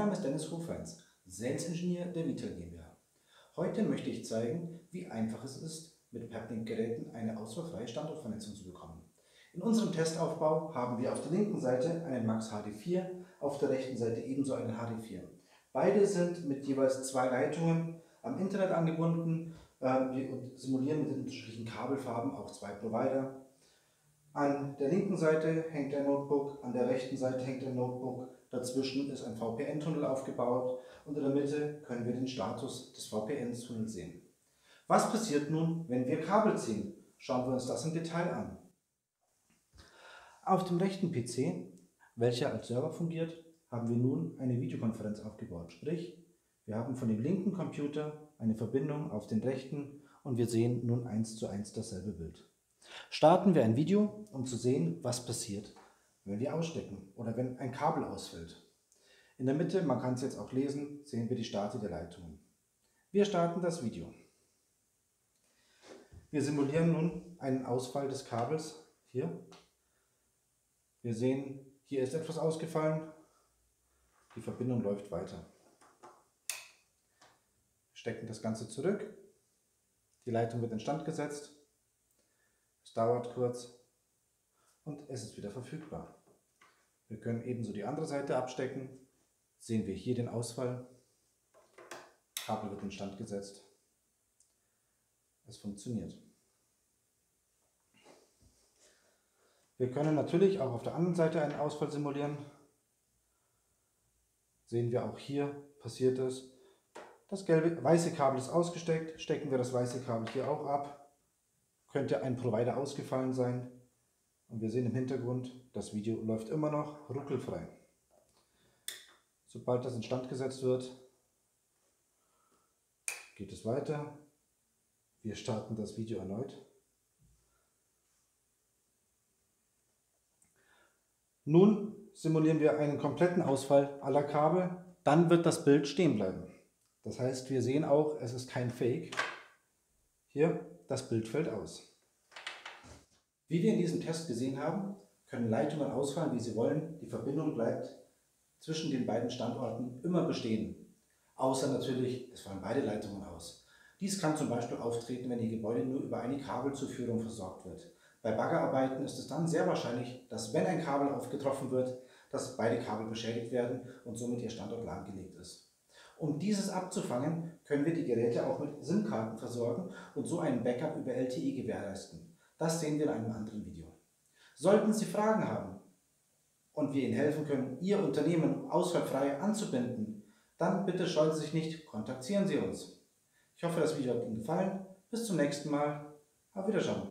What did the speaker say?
Dennis Hofeins, Sales-Ingenieur der Vital GmbH. Heute möchte ich zeigen, wie einfach es ist, mit Peplink-Geräten eine auswahlfreie Standortvernetzung zu bekommen. In unserem Testaufbau haben wir auf der linken Seite einen Max HD4, auf der rechten Seite ebenso einen HD4. Beide sind mit jeweils zwei Leitungen am Internet angebunden. Äh, wir simulieren mit den unterschiedlichen Kabelfarben auch zwei Provider. An der linken Seite hängt der Notebook, an der rechten Seite hängt der Notebook. Dazwischen ist ein VPN-Tunnel aufgebaut und in der Mitte können wir den Status des VPN-Tunnels sehen. Was passiert nun, wenn wir Kabel ziehen? Schauen wir uns das im Detail an. Auf dem rechten PC, welcher als Server fungiert, haben wir nun eine Videokonferenz aufgebaut. Sprich, wir haben von dem linken Computer eine Verbindung auf den rechten und wir sehen nun eins zu eins dasselbe Bild. Starten wir ein Video, um zu sehen, was passiert, wenn wir ausstecken oder wenn ein Kabel ausfällt. In der Mitte, man kann es jetzt auch lesen, sehen wir die Starte der Leitungen. Wir starten das Video. Wir simulieren nun einen Ausfall des Kabels hier. Wir sehen, hier ist etwas ausgefallen. Die Verbindung läuft weiter. Wir stecken das Ganze zurück. Die Leitung wird instand gesetzt. Es dauert kurz und es ist wieder verfügbar. Wir können ebenso die andere Seite abstecken. Sehen wir hier den Ausfall. Kabel wird instand gesetzt. Es funktioniert. Wir können natürlich auch auf der anderen Seite einen Ausfall simulieren. Sehen wir auch hier passiert es. Das gelbe, weiße Kabel ist ausgesteckt. Stecken wir das weiße Kabel hier auch ab könnte ein Provider ausgefallen sein. Und wir sehen im Hintergrund, das Video läuft immer noch ruckelfrei. Sobald das instand gesetzt wird, geht es weiter. Wir starten das Video erneut. Nun simulieren wir einen kompletten Ausfall aller Kabel, dann wird das Bild stehen bleiben. Das heißt, wir sehen auch, es ist kein Fake. Hier das Bild fällt aus. Wie wir in diesem Test gesehen haben, können Leitungen ausfallen, wie sie wollen. Die Verbindung bleibt zwischen den beiden Standorten immer bestehen. Außer natürlich, es fallen beide Leitungen aus. Dies kann zum Beispiel auftreten, wenn Ihr Gebäude nur über eine Kabelzuführung versorgt wird. Bei Baggerarbeiten ist es dann sehr wahrscheinlich, dass wenn ein Kabel aufgetroffen wird, dass beide Kabel beschädigt werden und somit Ihr Standort lahmgelegt ist. Um dieses abzufangen, können wir die Geräte auch mit SIM-Karten versorgen und so einen Backup über LTE gewährleisten. Das sehen wir in einem anderen Video. Sollten Sie Fragen haben und wir Ihnen helfen können, Ihr Unternehmen ausfallfrei anzubinden, dann bitte scheuen Sie sich nicht, kontaktieren Sie uns. Ich hoffe, das Video hat Ihnen gefallen. Bis zum nächsten Mal. Auf Wiedersehen.